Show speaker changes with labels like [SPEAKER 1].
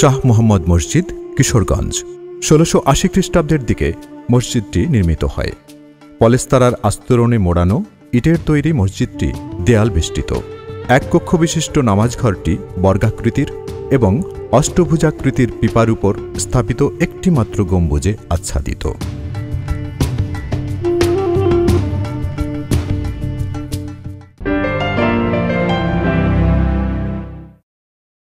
[SPEAKER 1] শাহ মোহাম্মদ মসজিদ, কিশোরগঞ্জ। ষোলোশো আশি খ্রিস্টাব্দের দিকে মসজিদটি নির্মিত হয়। পলেস্তারার আস্তরণে মোড়ানো ইটের তৈরি মসজিদটি দেয়াল বেষ্টিত। এক কক্ষ বিশিষ্ট নামাজঘরটি বর্গাকৃতির এবং অষ্টভুজাকৃতির পিপার উপর স্থাপিত একটিমাত্র গম্বুজে আচ্ছাদিত।